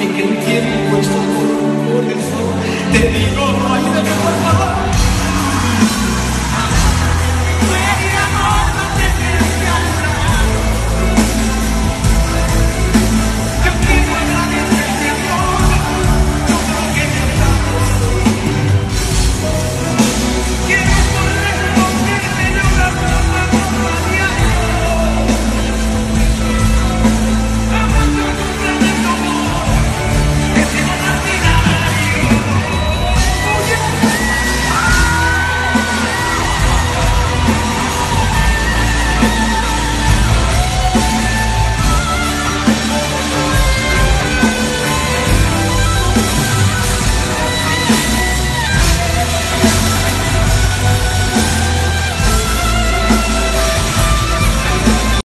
en el tiempo por corazón, te digo no hay